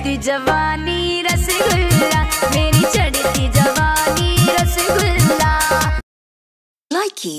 चढ़ती जवानी रसगुल्ला मेरी चढ़ती जवानी रसगुल्ला। लाइकी